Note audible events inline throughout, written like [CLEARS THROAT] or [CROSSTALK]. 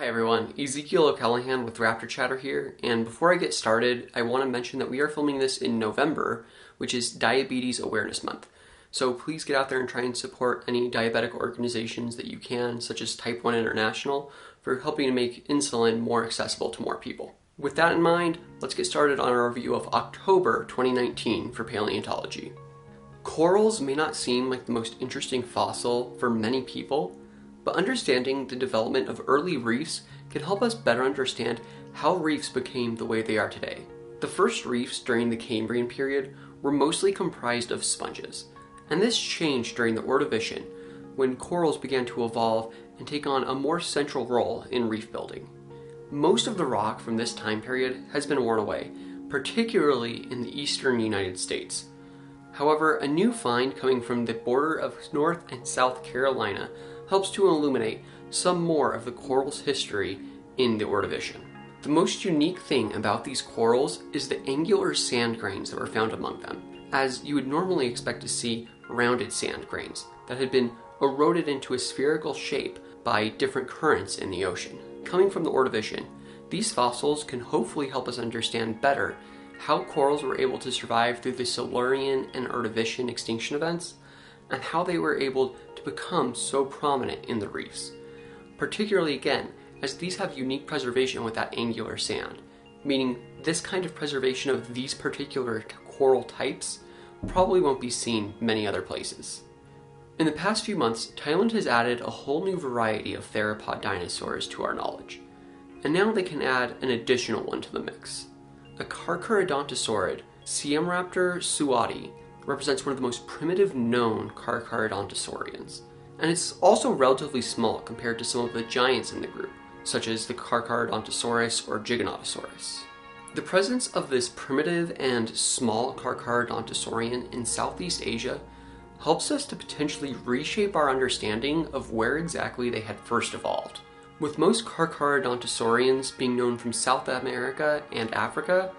Hi everyone, Ezekiel O'Callahan with Raptor Chatter here, and before I get started, I want to mention that we are filming this in November, which is Diabetes Awareness Month. So please get out there and try and support any diabetic organizations that you can, such as Type 1 International, for helping to make insulin more accessible to more people. With that in mind, let's get started on our review of October 2019 for paleontology. Corals may not seem like the most interesting fossil for many people, but understanding the development of early reefs can help us better understand how reefs became the way they are today. The first reefs during the Cambrian period were mostly comprised of sponges, and this changed during the Ordovician when corals began to evolve and take on a more central role in reef building. Most of the rock from this time period has been worn away, particularly in the eastern United States. However, a new find coming from the border of North and South Carolina helps to illuminate some more of the coral's history in the Ordovician. The most unique thing about these corals is the angular sand grains that were found among them, as you would normally expect to see rounded sand grains that had been eroded into a spherical shape by different currents in the ocean. Coming from the Ordovician, these fossils can hopefully help us understand better how corals were able to survive through the Silurian and Ordovician extinction events, and how they were able to become so prominent in the reefs. Particularly again, as these have unique preservation with that angular sand, meaning this kind of preservation of these particular coral types probably won't be seen many other places. In the past few months, Thailand has added a whole new variety of theropod dinosaurs to our knowledge, and now they can add an additional one to the mix. A Carcharodontosaurid, Siamraptor suwati, represents one of the most primitive known Carcharodontosaurians, and it's also relatively small compared to some of the giants in the group, such as the Carcharodontosaurus or Giganotosaurus. The presence of this primitive and small Carcharodontosaurian in Southeast Asia helps us to potentially reshape our understanding of where exactly they had first evolved. With most Carcharodontosaurians being known from South America and Africa,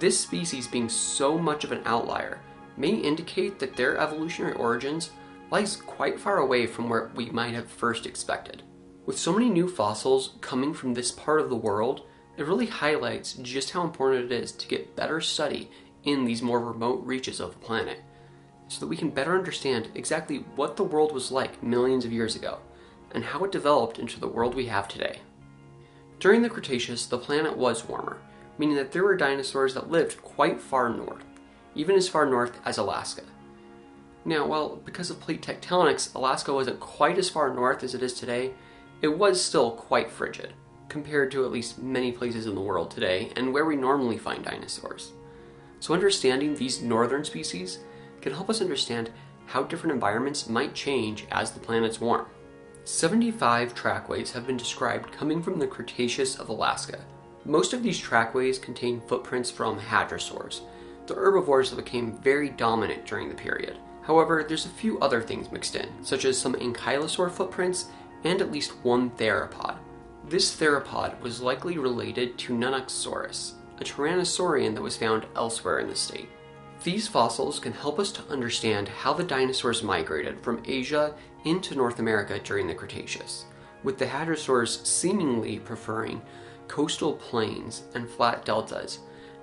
this species being so much of an outlier may indicate that their evolutionary origins lies quite far away from where we might have first expected. With so many new fossils coming from this part of the world, it really highlights just how important it is to get better study in these more remote reaches of the planet so that we can better understand exactly what the world was like millions of years ago and how it developed into the world we have today. During the Cretaceous, the planet was warmer, meaning that there were dinosaurs that lived quite far north, even as far north as Alaska. Now, while because of plate tectonics, Alaska wasn't quite as far north as it is today, it was still quite frigid, compared to at least many places in the world today and where we normally find dinosaurs. So, understanding these northern species can help us understand how different environments might change as the planets warm. 75 trackways have been described coming from the Cretaceous of Alaska. Most of these trackways contain footprints from hadrosaurs, the herbivores became very dominant during the period. However, there's a few other things mixed in, such as some ankylosaur footprints and at least one theropod. This theropod was likely related to Nanuqsaurus, a tyrannosaurian that was found elsewhere in the state. These fossils can help us to understand how the dinosaurs migrated from Asia into North America during the Cretaceous, with the hadrosaurs seemingly preferring coastal plains and flat deltas,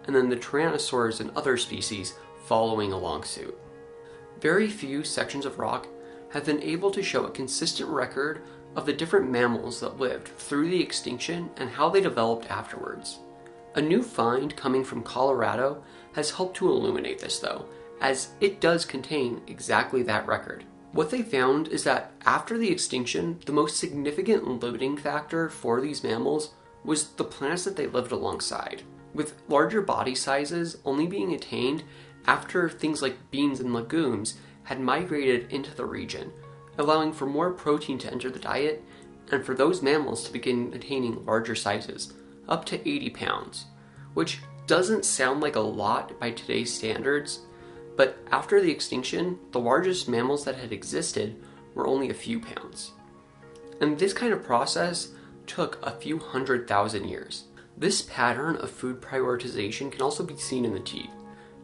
and then the tyrannosaurs and other species following along suit. Very few sections of rock have been able to show a consistent record of the different mammals that lived through the extinction and how they developed afterwards. A new find coming from Colorado has helped to illuminate this, though, as it does contain exactly that record. What they found is that after the extinction, the most significant limiting factor for these mammals was the plants that they lived alongside, with larger body sizes only being attained after things like beans and legumes had migrated into the region, allowing for more protein to enter the diet and for those mammals to begin attaining larger sizes, up to 80 pounds, which doesn't sound like a lot by today's standards, but after the extinction, the largest mammals that had existed were only a few pounds. And this kind of process took a few hundred thousand years. This pattern of food prioritization can also be seen in the teeth,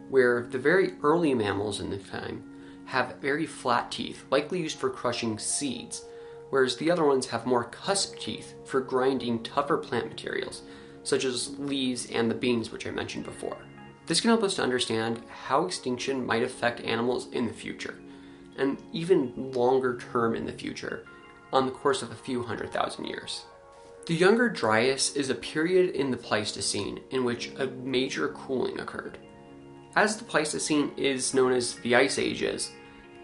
where the very early mammals in the time have very flat teeth, likely used for crushing seeds, whereas the other ones have more cusp teeth for grinding tougher plant materials, such as leaves and the beans which I mentioned before. This can help us to understand how extinction might affect animals in the future, and even longer term in the future, on the course of a few hundred thousand years. The Younger Dryas is a period in the Pleistocene in which a major cooling occurred. As the Pleistocene is known as the Ice Ages,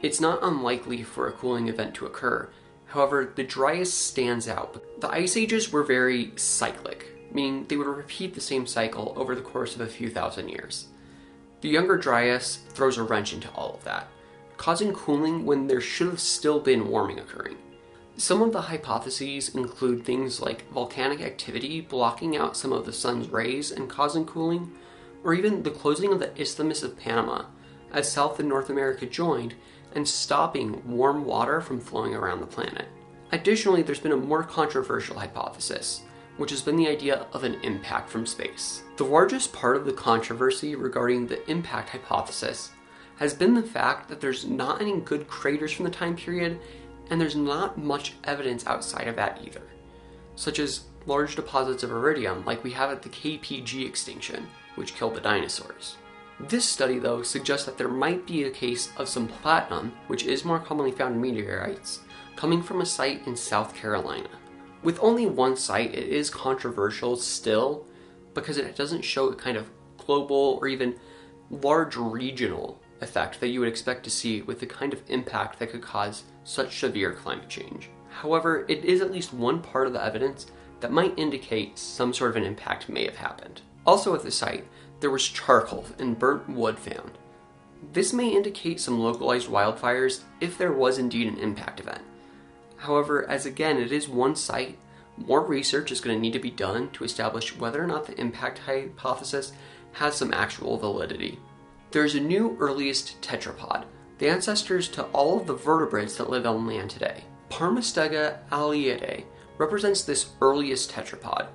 it's not unlikely for a cooling event to occur. However, the Dryas stands out. The Ice Ages were very cyclic, meaning they would repeat the same cycle over the course of a few thousand years. The Younger Dryas throws a wrench into all of that, causing cooling when there should have still been warming occurring. Some of the hypotheses include things like volcanic activity blocking out some of the sun's rays and causing cooling, or even the closing of the Isthmus of Panama as South and North America joined and stopping warm water from flowing around the planet. Additionally, there's been a more controversial hypothesis, which has been the idea of an impact from space. The largest part of the controversy regarding the impact hypothesis has been the fact that there's not any good craters from the time period and there's not much evidence outside of that either, such as large deposits of iridium like we have at the KPG extinction, which killed the dinosaurs. This study, though, suggests that there might be a case of some platinum, which is more commonly found in meteorites, coming from a site in South Carolina. With only one site, it is controversial still because it doesn't show a kind of global or even large regional effect that you would expect to see with the kind of impact that could cause such severe climate change. However, it is at least one part of the evidence that might indicate some sort of an impact may have happened. Also at the site, there was charcoal and burnt wood found. This may indicate some localized wildfires if there was indeed an impact event. However, as again it is one site, more research is going to need to be done to establish whether or not the impact hypothesis has some actual validity. There is a new earliest tetrapod, the ancestors to all of the vertebrates that live on land today. Parmastega aelidae represents this earliest tetrapod,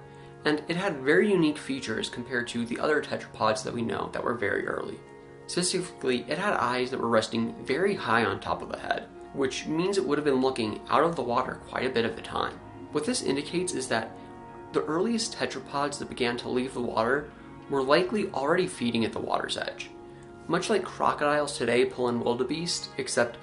and it had very unique features compared to the other tetrapods that we know that were very early. Specifically, it had eyes that were resting very high on top of the head, which means it would have been looking out of the water quite a bit of the time. What this indicates is that the earliest tetrapods that began to leave the water were likely already feeding at the water's edge much like crocodiles today pull in wildebeest, except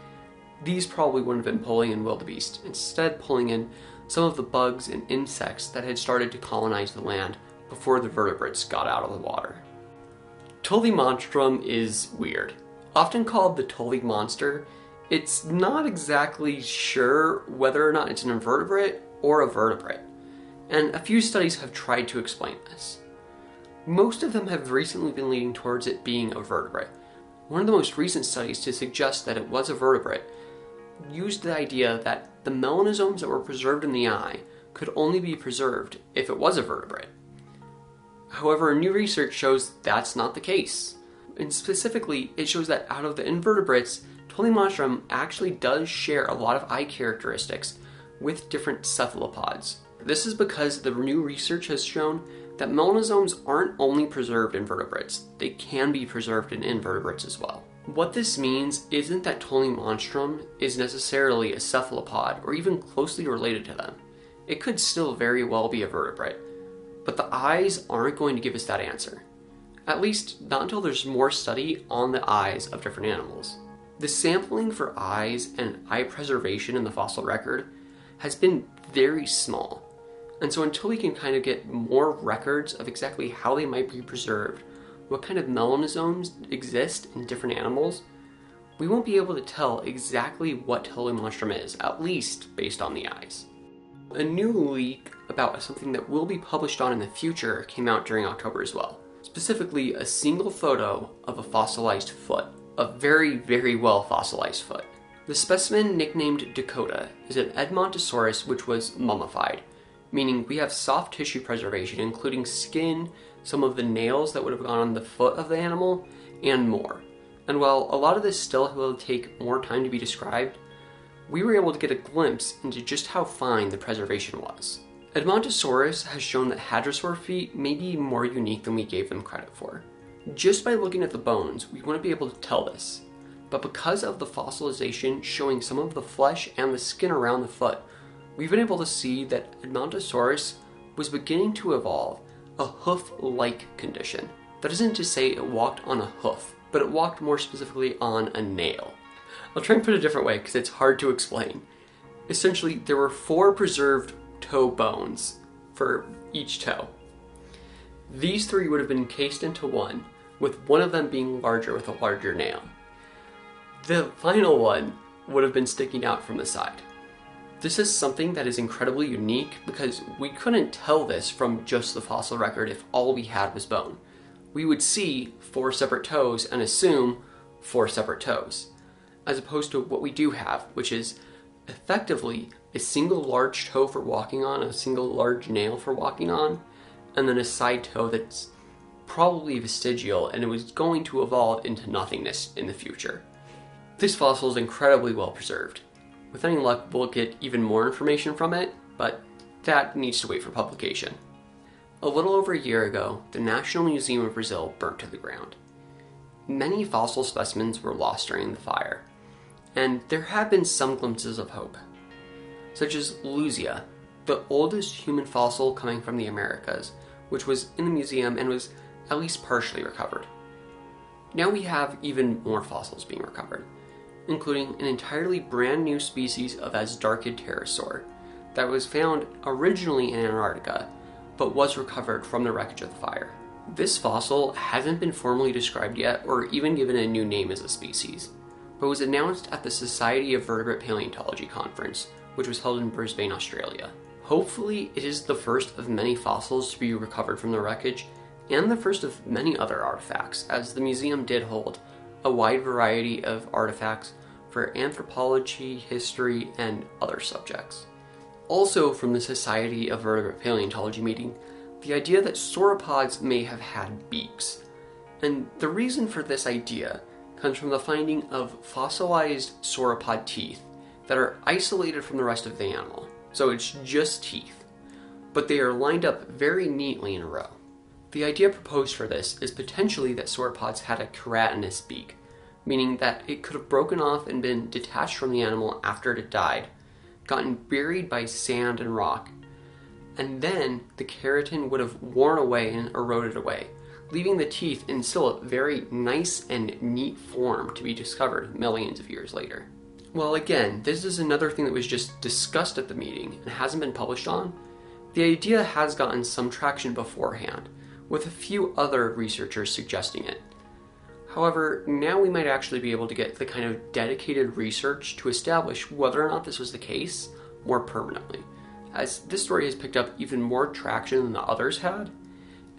these probably wouldn't have been pulling in wildebeest, instead, pulling in some of the bugs and insects that had started to colonize the land before the vertebrates got out of the water. Tullimonstrum is weird. Often called the Tully monster, it's not exactly sure whether or not it's an invertebrate or a vertebrate, and a few studies have tried to explain this. Most of them have recently been leaning towards it being a vertebrate. One of the most recent studies to suggest that it was a vertebrate used the idea that the melanosomes that were preserved in the eye could only be preserved if it was a vertebrate. However, new research shows that's not the case. And specifically, it shows that out of the invertebrates, Monstrum actually does share a lot of eye characteristics with different cephalopods. This is because the new research has shown that melanosomes aren't only preserved in vertebrates, they can be preserved in invertebrates as well. What this means isn't that monstrum is necessarily a cephalopod or even closely related to them. It could still very well be a vertebrate, but the eyes aren't going to give us that answer. At least, not until there's more study on the eyes of different animals. The sampling for eyes and eye preservation in the fossil record has been very small, and so until we can kind of get more records of exactly how they might be preserved, what kind of melanosomes exist in different animals, we won't be able to tell exactly what Tullimonstrum is, at least based on the eyes. A new leak about something that will be published on in the future came out during October as well. Specifically, a single photo of a fossilized foot, a very, very well fossilized foot. The specimen, nicknamed Dakota, is an Edmontosaurus which was mummified, meaning we have soft tissue preservation, including skin, some of the nails that would have gone on the foot of the animal, and more. And while a lot of this still will take more time to be described, we were able to get a glimpse into just how fine the preservation was. Edmontosaurus has shown that hadrosaur feet may be more unique than we gave them credit for. Just by looking at the bones, we wouldn't be able to tell this, but because of the fossilization showing some of the flesh and the skin around the foot, we've been able to see that Edmontosaurus was beginning to evolve a hoof like condition. That isn't to say it walked on a hoof, but it walked more specifically on a nail. I'll try and put it a different way because it's hard to explain. Essentially, there were four preserved toe bones for each toe. These three would have been cased into one, with one of them being larger with a larger nail. The final one would have been sticking out from the side. This is something that is incredibly unique because we couldn't tell this from just the fossil record if all we had was bone. We would see four separate toes and assume four separate toes, as opposed to what we do have, which is effectively a single large toe for walking on, a single large nail for walking on, and then a side toe that's probably vestigial and it was going to evolve into nothingness in the future. This fossil is incredibly well preserved. With any luck, we'll get even more information from it, but that needs to wait for publication. A little over a year ago, the National Museum of Brazil burnt to the ground. Many fossil specimens were lost during the fire, and there have been some glimpses of hope, such as Luzia, the oldest human fossil coming from the Americas, which was in the museum and was at least partially recovered. Now we have even more fossils being recovered, including an entirely brand new species of Azhdarchid pterosaur that was found originally in Antarctica but was recovered from the wreckage of the fire. This fossil hasn't been formally described yet or even given a new name as a species, but was announced at the Society of Vertebrate Paleontology conference, which was held in Brisbane, Australia. Hopefully, it is the first of many fossils to be recovered from the wreckage and the first of many other artifacts, as the museum did hold a wide variety of artifacts for anthropology, history, and other subjects. Also, from the Society of Vertebrate Paleontology meeting, the idea that sauropods may have had beaks. And the reason for this idea comes from the finding of fossilized sauropod teeth that are isolated from the rest of the animal. So it's just teeth, but they are lined up very neatly in a row. The idea proposed for this is potentially that sauropods had a keratinous beak, meaning that it could have broken off and been detached from the animal after it had died, gotten buried by sand and rock, and then the keratin would have worn away and eroded away, leaving the teeth in still a very nice and neat form to be discovered millions of years later. Well, again, this is another thing that was just discussed at the meeting and hasn't been published on. The idea has gotten some traction beforehand, with a few other researchers suggesting it. However, now we might actually be able to get the kind of dedicated research to establish whether or not this was the case more permanently, as this story has picked up even more traction than the others had,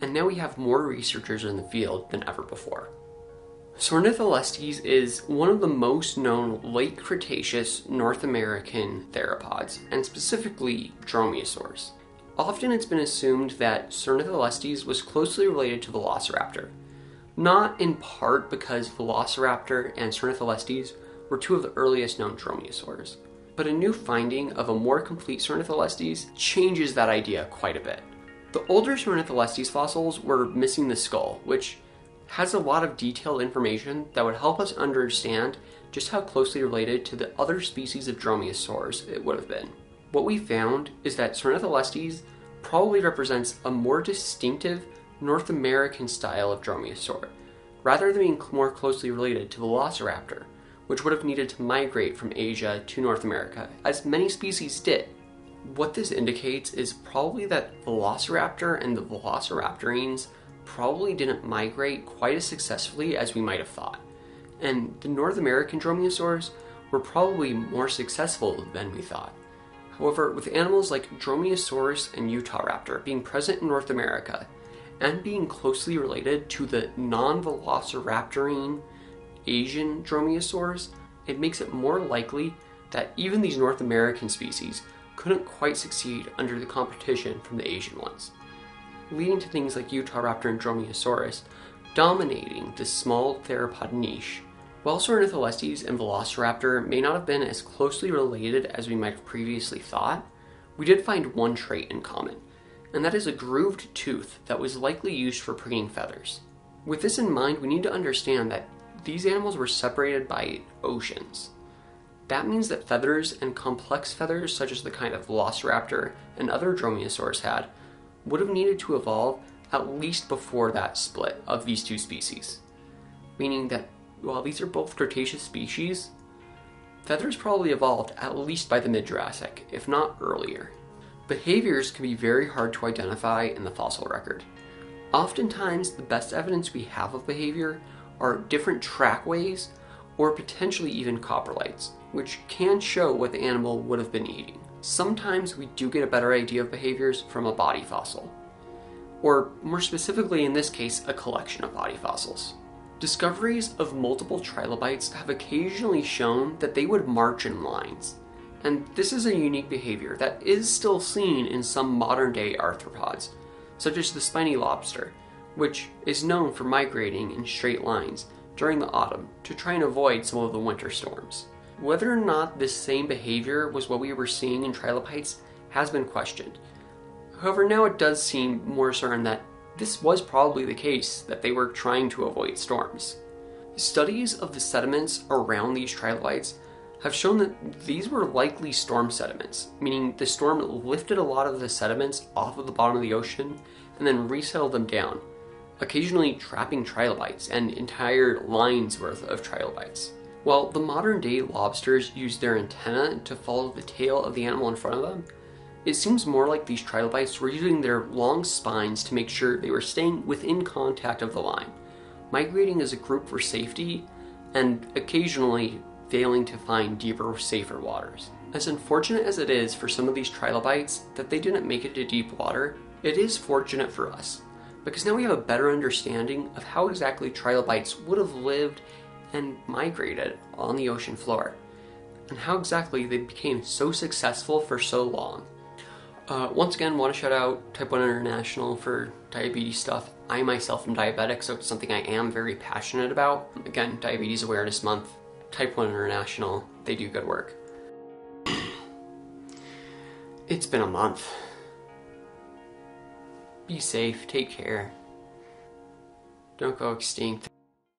and now we have more researchers in the field than ever before. Sornitholestes is one of the most known late Cretaceous North American theropods, and specifically dromaeosaurs. Often it's been assumed that Sornitholestes was closely related to Velociraptor, not in part because Velociraptor and Sornitholestes were two of the earliest known dromaeosaurs, but a new finding of a more complete Sornitholestes changes that idea quite a bit. The older Sornitholestes fossils were missing the skull, which has a lot of detailed information that would help us understand just how closely related to the other species of dromaeosaurs it would have been. What we found is that Sornitholestes probably represents a more distinctive North American style of dromaeosaur, rather than being more closely related to Velociraptor, which would have needed to migrate from Asia to North America, as many species did. What this indicates is probably that Velociraptor and the Velociraptorines probably didn't migrate quite as successfully as we might have thought, and the North American dromaeosaurs were probably more successful than we thought. However, with animals like Dromaeosaurus and Utahraptor being present in North America, and being closely related to the non velociraptorine Asian dromaeosaurs, it makes it more likely that even these North American species couldn't quite succeed under the competition from the Asian ones, leading to things like Utahraptor and Dromaeosaurus dominating this small theropod niche. While Sornitholestes and Velociraptor may not have been as closely related as we might have previously thought, we did find one trait in common and that is a grooved tooth that was likely used for preening feathers. With this in mind, we need to understand that these animals were separated by oceans. That means that feathers and complex feathers, such as the kind of Velociraptor and other dromaeosaurs had, would have needed to evolve at least before that split of these two species. Meaning that while these are both Cretaceous species, feathers probably evolved at least by the mid Jurassic, if not earlier. Behaviors can be very hard to identify in the fossil record. Oftentimes, the best evidence we have of behavior are different trackways or potentially even coprolites, which can show what the animal would have been eating. Sometimes we do get a better idea of behaviors from a body fossil, or more specifically in this case, a collection of body fossils. Discoveries of multiple trilobites have occasionally shown that they would march in lines, and this is a unique behavior that is still seen in some modern day arthropods, such as the spiny lobster, which is known for migrating in straight lines during the autumn to try and avoid some of the winter storms. Whether or not this same behavior was what we were seeing in trilobites has been questioned. However, now it does seem more certain that this was probably the case, that they were trying to avoid storms. Studies of the sediments around these trilobites have shown that these were likely storm sediments, meaning the storm lifted a lot of the sediments off of the bottom of the ocean and then resettled them down, occasionally trapping trilobites and entire lines worth of trilobites. While the modern day lobsters use their antenna to follow the tail of the animal in front of them, it seems more like these trilobites were using their long spines to make sure they were staying within contact of the line, migrating as a group for safety, and occasionally failing to find deeper, safer waters. As unfortunate as it is for some of these trilobites that they didn't make it to deep water, it is fortunate for us because now we have a better understanding of how exactly trilobites would have lived and migrated on the ocean floor, and how exactly they became so successful for so long. Uh, once again, want to shout out Type 1 International for diabetes stuff. I myself am diabetic, so it's something I am very passionate about. Again, Diabetes Awareness Month, Type 1 International, they do good work. [CLEARS THROAT] it's been a month. Be safe, take care. Don't go extinct.